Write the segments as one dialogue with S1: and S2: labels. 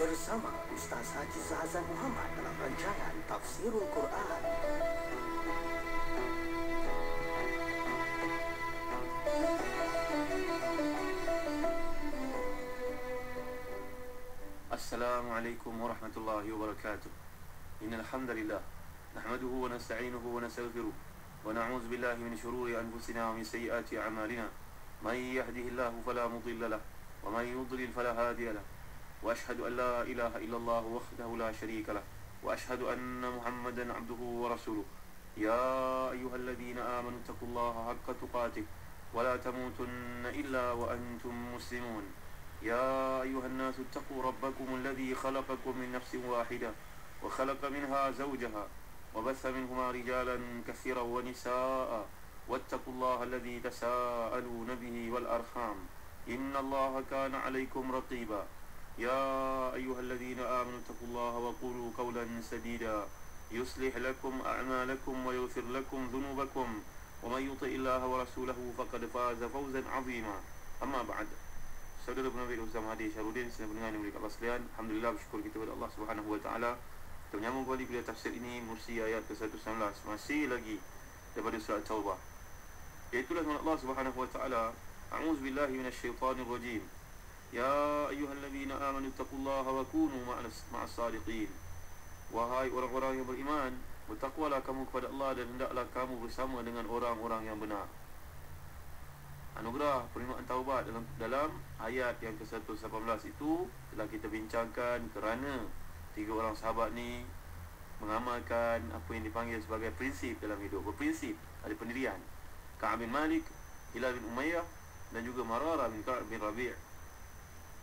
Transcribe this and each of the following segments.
S1: Bersama Ustaz Haji Zahazan Muhammad dalam rancangan Tafsirul
S2: السلام عليكم ورحمه الله وبركاته ان الحمد لله نحمده ونستعينه ونستغفره ونعوذ بالله من شرور أنفسنا ومن سيئات أعمالنا. من يهده الله فلا مضل له ومن يضلل فلا هادي له. وأشهد أن لا إله إلا الله وحده لا شريك له وأشهد أن محمدا عبده ورسوله. يا أيها الذين آمنوا اتقوا الله حق تقاته ولا تموتن إلا وأنتم مسلمون. يا أيها الناس اتقوا ربكم الذي خلقكم من نفس واحدة وخلق منها زوجها وبث منهما رجالا كثيرا ونساء. واتقوا الله الذي تساءلون به والأرحام. إن الله كان عليكم رقيبا. يا أيها الذين آمنوا اتقوا الله وقولوا قولا سديدا. يصلح لكم أعمالكم ويغفر لكم ذنوبكم. ومن يطع الله ورسوله فقد فاز فوزا عظيما. أما بعد. Saudara penabi Ustaz Mahdi Syarudin Sedang mendengar yang Allah sekalian bersyukur kita kepada Allah Subhanahu Wa Taala. Menyambung kembali kuliah tafsir ini Mursi ayat ke-119. Masih lagi daripada surat Taubah. Iaitulah Allah Subhanahu Wa Taala A'udzubillahi minasyaitanir rajim. Ya ayyuhalladzina amanu taqullaha wa kunu ma'as sadiqin. Wahai orang-orang yang beriman Bertakwalah kamu kepada Allah dan hendaklah kamu bersama dengan orang-orang yang benar. Anugerah penerimaan taubat dalam dalam ayat yang ke-118 itu telah kita bincangkan kerana tiga orang sahabat ni mengamalkan apa yang dipanggil sebagai prinsip dalam hidup. Berprinsip, ada pendirian. Ka'ab bin Malik, Hilal bin Umayyah dan juga Mararah bin Ka'ab bin Rabi'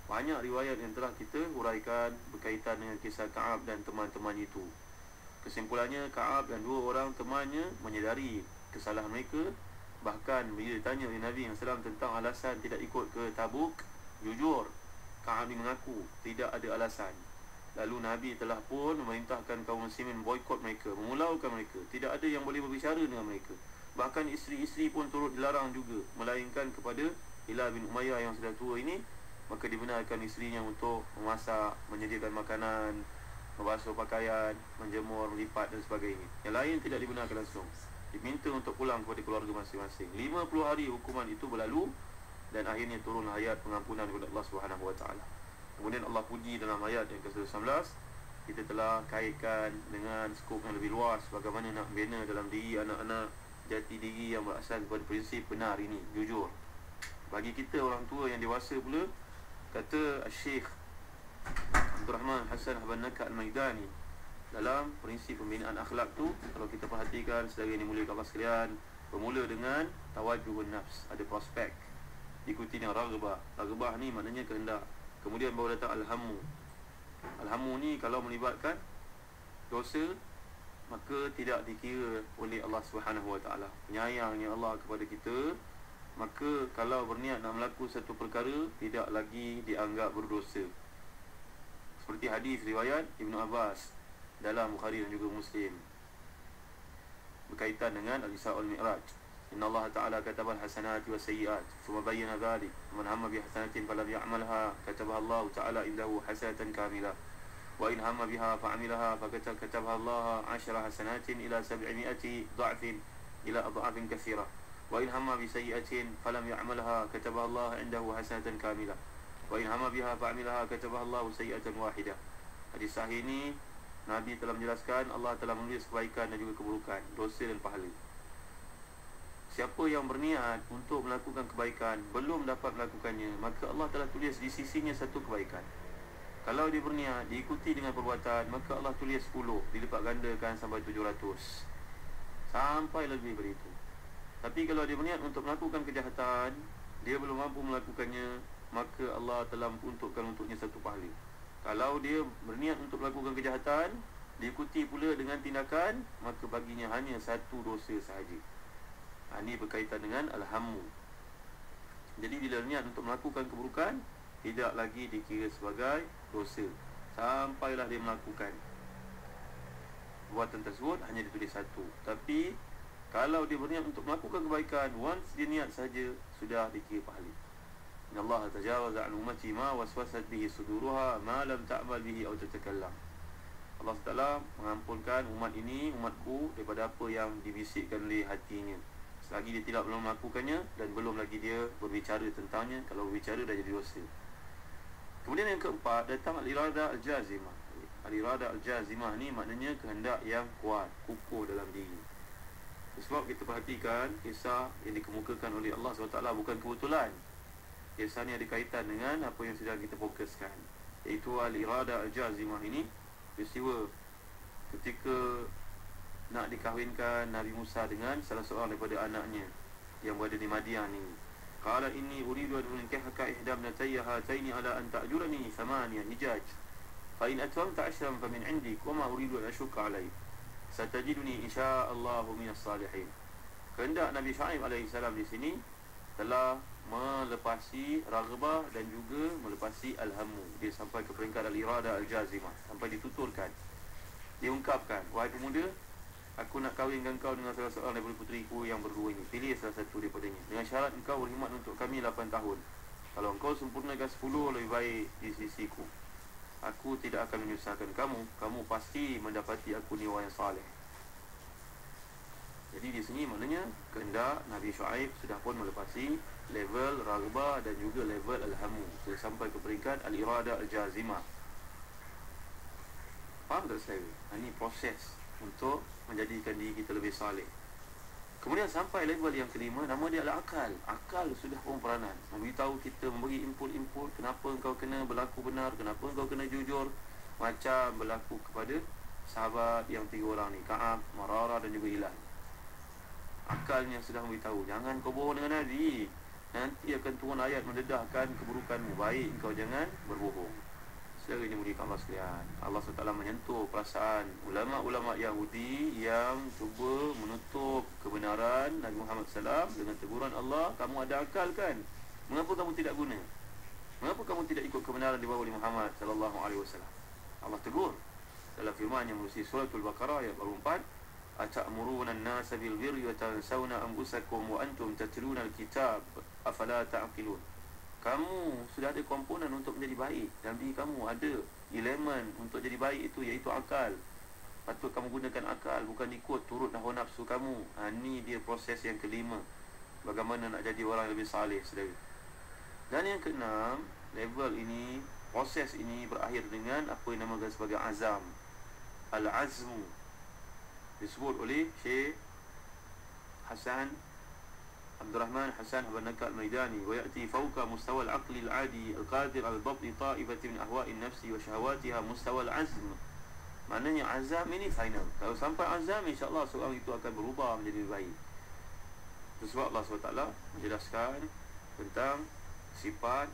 S2: Banyak riwayat yang telah kita huraikan berkaitan dengan kisah Ka'ab dan teman-teman itu. Kesimpulannya, Ka'ab dan dua orang temannya menyedari kesalahan mereka. Bahkan bila ditanya oleh Nabi SAW tentang alasan tidak ikut ke Tabuk, jujur, Ka'ab mengaku tidak ada alasan. Lalu Nabi telah pun memerintahkan kaum muslimin boykot mereka, memulaukan mereka. Tidak ada yang boleh berbicara dengan mereka. Bahkan isteri-isteri pun turut dilarang juga, melainkan kepada Hilal bin Umayyah yang sudah tua ini maka dibenarkan isterinya untuk memasak, menyediakan makanan, membasuh pakaian, menjemur, lipat dan sebagainya. Yang lain tidak dibenarkan langsung. Diminta untuk pulang kepada keluarga masing-masing. 50 hari hukuman itu berlalu dan akhirnya turun ayat pengampunan kepada Allah Subhanahu Wa Taala. Kemudian Allah puji dalam ayat yang ke-19 kita telah kaitkan dengan skop yang lebih luas bagaimana nak bina dalam diri anak-anak jati diri yang berasal kepada prinsip benar ini, jujur. Bagi kita orang tua yang dewasa pula kata Syekh Abdul Rahman Hassan Habanaka Al-Maidani dalam prinsip pembinaan akhlak tu kalau kita perhatikan sedari ini mulia Allah sekalian bermula dengan tawajuhun nafs ada prospek ikuti dengan ragbah ragbah ni maknanya kehendak kemudian baru datang alhamu alhamu ni kalau melibatkan dosa maka tidak dikira oleh Allah Taala. Penyayangnya Allah kepada kita maka kalau berniat nak melakukan satu perkara tidak lagi dianggap berdosa. Seperti hadis riwayat Ibnu Abbas dalam Bukhari dan juga Muslim. Berkaitan dengan Al-Isra wal Mi'raj Inna Allah Ta'ala kataba al-hasanati wa sayyiat Thumma bayyana dhalik Man hamma bi hasanatin falam ya'malha Katabaha Allah Ta'ala indahu hasanatan kamilah Wa in hamma biha fa'amilaha Fakatabaha Allah Ashra hasanatin ila sab'imi'ati Da'fin ila adha'afin kathirah وإن هم بسيئة فلم يعملها كتبها الله عنده حسنة كاملة وإن هم بها فعملها كتبها الله سيئة واحدة Hadis sahih ini Nabi telah menjelaskan Allah telah menulis kebaikan dan juga keburukan Dosa dan pahala Siapa yang berniat untuk melakukan kebaikan Belum dapat melakukannya Maka Allah telah tulis di sisinya satu kebaikan. Kalau dia berniat diikuti dengan perbuatan Maka Allah tulis 10 Dilipat gandakan sampai 700 Sampai lebih dari itu tapi kalau dia berniat untuk melakukan kejahatan Dia belum mampu melakukannya Maka Allah telah untukkan untuknya satu pahala. Kalau dia berniat untuk melakukan kejahatan Diikuti pula dengan tindakan Maka baginya hanya satu dosa sahaja ha, Ini berkaitan dengan Alhamu Jadi bila niat untuk melakukan keburukan Tidak lagi dikira sebagai dosa. Sampailah dia melakukan. Buatan tersebut hanya ditulis satu. Tapi Kalau dia berniat untuk melakukan kebaikan Once dia niat saja Sudah dikira pahala. Allah tajawaza an umati ma waswasat bihi suduruha Ma lam ta'mal bihi au tatakallam. Allah Taala mengampunkan umat ini, umatku daripada apa yang dibisikkan oleh hatinya. Selagi dia tidak belum melakukannya dan belum lagi dia berbicara tentangnya, kalau berbicara dah jadi dosa. Kemudian yang keempat, datang al-irada al-jazimah. Al-irada al-jazimah ni maknanya kehendak yang kuat, kukuh dalam diri. Sebab kita perhatikan kisah yang dikemukakan oleh Allah SWT bukan kebetulan. Kisah ni ada kaitan dengan apa yang sedang kita fokuskan. Iaitu al-irada al-jazimah ini peristiwa ketika nak dikahwinkan Nabi Musa dengan salah seorang daripada anaknya yang berada di Madian ni. Qala inni uridu an unkihaka ihda ibnatayya hataini ala an ta'jurani thamaniya hijaj. Fa in atmamta ashran fa min 'indik wa ma uridu an ashukka 'alayk. Satajiduni insya Allah min as-salihin. Kehendak Nabi Shu'aib alaihi salam di sini telah melepasi ragbah dan juga melepasi alhamu dia sampai ke peringkat al-irada al-jazimah sampai dituturkan dia ungkapkan wahai pemuda aku nak kahwin dengan kau dengan salah seorang daripada puteriku yang berdua ini. Pilih salah satu daripadanya. Dengan syarat engkau berkhidmat untuk kami 8 tahun. Kalau engkau sempurnakan 10 lebih baik di sisiku. Aku tidak akan menyusahkan kamu. Kamu pasti mendapati aku ni orang yang saleh. Jadi di sini maknanya kehendak Nabi Shu'aib sudah pun melepasi level ragbah dan juga level alhamu. Sudah sampai ke peringkat al-irada al-jazimah. Faham tak saya? Ini proses untuk menjadikan diri kita lebih saleh. Kemudian sampai level yang kelima Nama dia adalah akal. Akal sudah pun peranan Memberitahu kita Memberi input-input Kenapa engkau kena berlaku benar Kenapa engkau kena jujur. Macam berlaku kepada Sahabat yang tiga orang ni Ka'ab, Marara dan juga Ilan akalnya sudah memberitahu jangan kau bohong dengan Nabi. Nanti akan turun ayat mendedahkan keburukanmu. Baik kau jangan berbohong Saudara yang muliakan Allah sekalian Allah SWT menyentuh perasaan ulama-ulama Yahudi yang cuba menutup kebenaran Nabi Muhammad SAW dengan teguran Allah kamu ada akal kan mengapa kamu tidak guna mengapa kamu tidak ikut kebenaran di bawah Muhammad SAW Allah tegur dalam firman yang berusia suratul Baqarah ayat 44 أتأمرون الناس بالبر وتنسون أنفسكم وأنتم تتلون الكتاب أفلا تعقلون kamu sudah ada komponen untuk menjadi baik dan diri kamu ada elemen untuk jadi baik itu iaitu akal. Patut kamu gunakan akal bukan ikut turut hawa nafsu kamu. Ha, ni dia proses yang kelima. Bagaimana nak jadi orang lebih saleh saudara. Dan yang keenam level ini proses ini berakhir dengan apa yang dinamakan sebagai azam. Al-azmu. Disebut oleh Syekh Hasan Rahman Hasan Abang Nakal Maidani wa ya'ti fawqa mustawa al-aqli al-adi al-qadir al-dhabt ta'ifati min ahwa'i nafsi wa syahawatiha mustawa al-azm. Maknanya azam ini final. Kalau sampai azam insyaAllah seorang itu akan berubah menjadi lebih baik. Sebab Allah SWT menjelaskan tentang sifat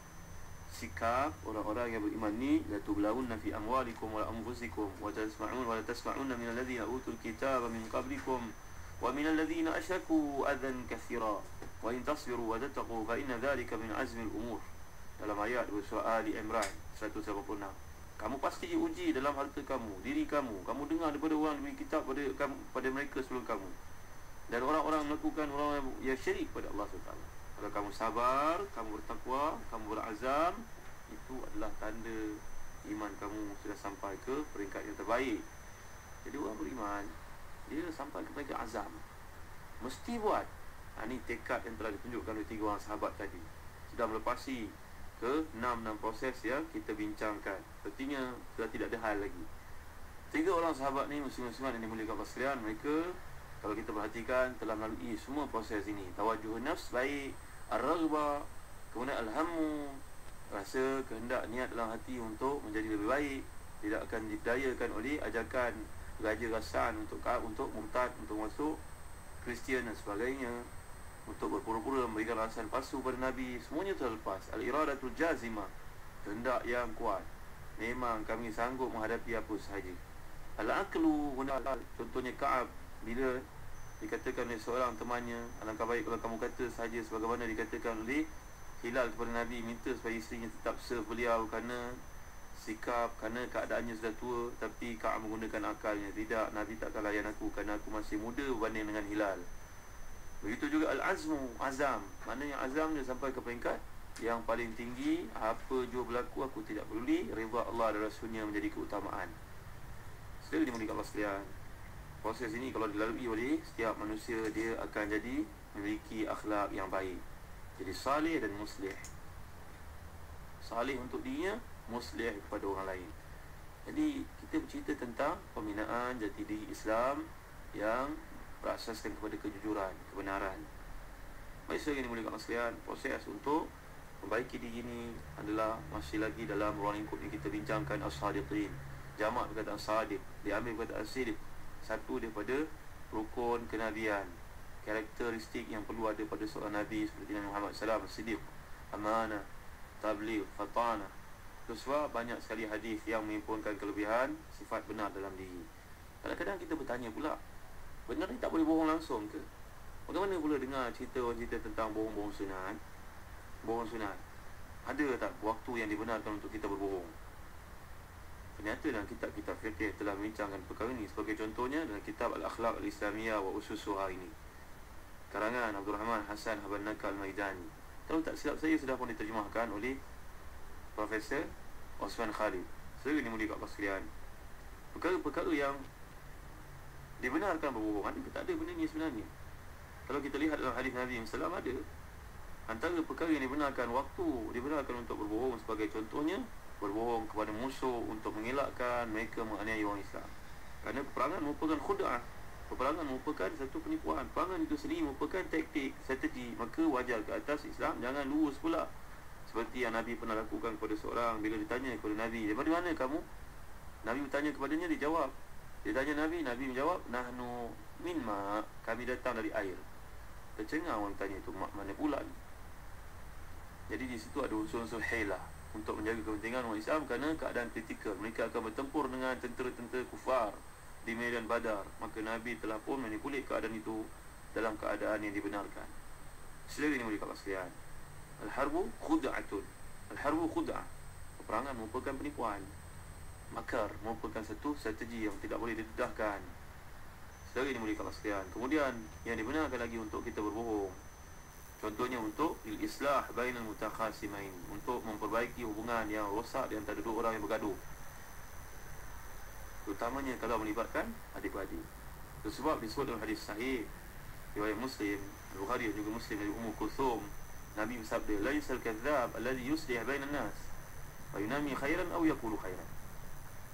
S2: sikap orang-orang yang beriman ni la tublawunna fi amwalikum wa anfusikum wa tasma'un wa tasma'un min alladhina utul kitaba min qablikum adhan kathira. Wa in tasbiru wa tattaqu fa inna dhalika min azmi al-umur dalam ayat Ali Imran 186 kamu pasti diuji dalam harta kamu diri kamu. Kamu dengar daripada orang diberi kitab pada kamu, pada mereka sebelum kamu. Dan orang-orang melakukan orang yang syirik pada Allah SWT kalau kamu sabar, kamu bertakwa, kamu berazam Itu adalah tanda iman kamu sudah sampai ke peringkat yang terbaik. Jadi orang beriman Dia sampai ke peringkat azam. Mesti buat. Ha, Ini tekad yang telah ditunjukkan oleh tiga orang sahabat tadi. Sudah melepasi ke enam-enam proses yang kita bincangkan. Artinya sudah tidak ada hal lagi. Tiga orang sahabat ni muslim-musliman yang dimuliakan sekalian Mereka kalau kita perhatikan telah melalui semua proses ini. Tawajuh nafs baik Ar-raghbah Kemudian Alhamu Rasa kehendak niat dalam hati untuk menjadi lebih baik Tidak akan didayakan oleh ajakan Raja rasan untuk untuk murtad Untuk masuk Kristian dan sebagainya Untuk berpura-pura memberikan rasan palsu pada Nabi Semuanya terlepas. Al-iradatul jazimah Kehendak yang kuat. Memang kami sanggup menghadapi apa sahaja. Al-aqlu Contohnya Ka'ab Bila dikatakan oleh seorang temannya alangkah baik kalau kamu kata saja sebagaimana dikatakan oleh Hilal kepada Nabi minta supaya isterinya tetap serve beliau kerana sikap kerana keadaannya sudah tua tapi Ka'ab menggunakan akalnya tidak Nabi tak akan layan aku kerana aku masih muda berbanding dengan Hilal Begitu juga al-azmu, azam. Maknanya azam dia sampai ke peringkat yang paling tinggi, apa jua berlaku aku tidak peduli, redha Allah dan Rasulnya menjadi keutamaan. Sekali dimuliakan Allah sekalian. Proses ini kalau dilalui oleh setiap manusia dia akan jadi memiliki akhlak yang baik. Jadi salih dan muslih. Salih untuk dirinya, muslih kepada orang lain. Jadi kita bercerita tentang pembinaan jati diri Islam yang berasaskan kepada kejujuran, kebenaran. Baik saya ini mulia sekalian, proses untuk membaiki diri ini adalah masih lagi dalam ruang lingkup yang kita bincangkan as-sadiqin. Jamak perkataan sadiq, diambil perkataan sadiq. Satu daripada rukun kenabian. Karakteristik yang perlu ada pada seorang Nabi seperti Nabi Muhammad SAW, sidiq, amanah, tabligh, fatana. Sebab banyak sekali hadis yang menghimpunkan kelebihan sifat benar dalam diri. Kadang-kadang kita bertanya pula, Benar ni tak boleh bohong langsung ke? Bagaimana pula dengar cerita orang cerita tentang bohong-bohong sunat? Bohong sunat. Ada tak waktu yang dibenarkan untuk kita berbohong? Ternyata dalam kitab kitab fikih telah membincangkan perkara ini sebagai contohnya dalam kitab Al-Akhlaq Al-Islamiyah wa Ususuha ini. Karangan Abdul Rahman Hassan Haban Nakal Maidani. Kalau tak silap saya sudah pun diterjemahkan oleh Profesor Osman Khalid. Saya ini mulia kat sekalian. Perkara-perkara yang dibenarkan berbohong ada ke tak ada benda ni sebenarnya kalau kita lihat dalam hadis Nabi SAW ada antara perkara yang dibenarkan waktu dibenarkan untuk berbohong sebagai contohnya berbohong kepada musuh untuk mengelakkan mereka menganiaya orang Islam kerana peperangan merupakan khud'ah peperangan merupakan satu penipuan peperangan itu sendiri merupakan taktik strategi maka wajar ke atas Islam jangan lurus pula seperti yang Nabi pernah lakukan kepada seorang bila ditanya kepada Nabi daripada mana kamu Nabi bertanya kepadanya dia jawab dia tanya Nabi, Nabi menjawab, Nahnu min ma, kami datang dari air. Tercengang orang tanya itu, mak mana pula ni? Jadi di situ ada unsur-unsur helah untuk menjaga kepentingan umat Islam kerana keadaan kritikal. Mereka akan bertempur dengan tentera-tentera kufar di medan badar. Maka Nabi telah pun manipulit keadaan itu dalam keadaan yang dibenarkan. Selagi ini mereka sekalian. Al-harbu khuda'atun. Al-harbu khuda'ah. Peperangan merupakan penipuan. Makar merupakan satu strategi yang tidak boleh didedahkan. Saudara ini mulia kalah Kemudian yang dibenarkan lagi untuk kita berbohong. Contohnya untuk Islah bainal mutakhasimain. Untuk memperbaiki hubungan yang rosak di antara dua orang yang bergaduh. Terutamanya kalau melibatkan adik-beradik. Sebab disebut dalam hadis sahih Riwayat Muslim Al-Bukhari juga Muslim dari Ummu Kulthum Nabi bersabda Laisal kadzab alladhi yuslih bainan nas. Wa yunami khairan aw yaqulu khairan.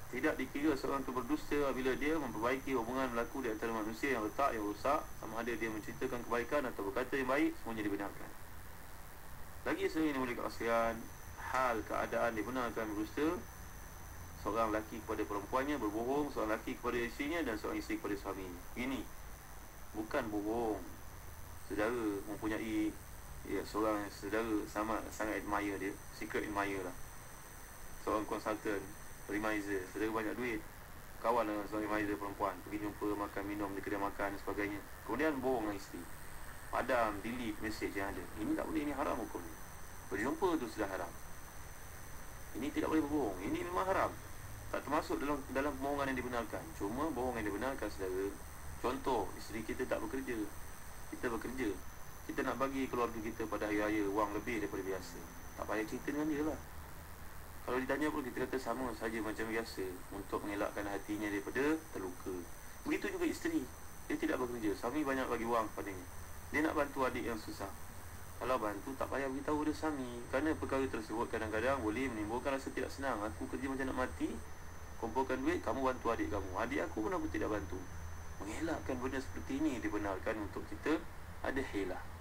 S2: Tidak dikira seorang itu berdusta bila dia memperbaiki hubungan berlaku di antara manusia yang letak yang rosak sama ada dia menceritakan kebaikan atau berkata yang baik semuanya dibenarkan. Lagi sering ini boleh kasihan hal keadaan dibenarkan berdusta seorang lelaki kepada perempuannya berbohong seorang lelaki kepada isterinya dan seorang isteri kepada suami ini bukan bohong. Saudara mempunyai ya, seorang saudara sama sangat admire dia secret admire lah. Seorang konsultan reminder Saudara banyak duit. Kawan dengan seorang reminder perempuan Pergi jumpa makan minum di kedai makan dan sebagainya. Kemudian bohong dengan isteri. Padam, delete mesej yang ada. Ini tak boleh, ini haram hukum Berjumpa tu sudah haram. Ini tidak boleh berbohong. Ini memang haram. Tak termasuk dalam dalam bohongan yang dibenarkan. Cuma bohong yang dibenarkan saudara Contoh, isteri kita tak bekerja. Kita bekerja Kita nak bagi keluarga kita pada hari-raya Wang lebih daripada biasa. Tak payah cerita dengan dia lah. Kalau ditanya pun kita kata sama saja macam biasa. Untuk mengelakkan hatinya daripada terluka. Begitu juga isteri. Dia tidak bekerja. Suami banyak bagi wang kepadanya Dia. Nak bantu adik yang susah. Kalau bantu tak payah beritahu dia suami. Kerana perkara tersebut kadang-kadang boleh menimbulkan rasa tidak senang. Aku kerja macam nak mati Kumpulkan duit, kamu bantu adik kamu. Adik aku pun aku tidak bantu. Mengelakkan benda seperti ini dibenarkan untuk kita ada hilah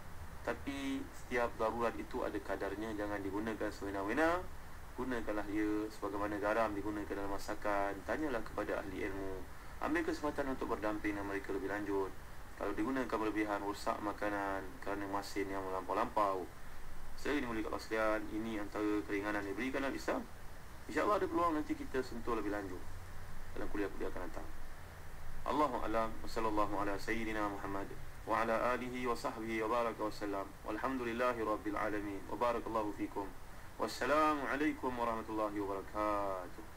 S2: Tapi setiap darurat itu ada kadarnya. Jangan digunakan sewenang-wenang gunakanlah ia sebagaimana garam digunakan dalam masakan. Tanyalah kepada ahli ilmu. Ambil kesempatan untuk berdamping dengan mereka lebih lanjut. Kalau digunakan berlebihan rosak makanan kerana masin yang melampau-lampau. Saya ini Allah sekalian ini antara keringanan yang diberikan dalam Islam. insyaAllah ada peluang nanti kita sentuh lebih lanjut dalam kuliah-kuliah akan datang. Allahu alam. Sallallahu ala sayyidina Muhammad وعلى آله وصحبه وبارك وسلم. والحمد لله رب العالمين. وبارك الله فيكم. والسلام عليكم ورحمة الله وبركاته.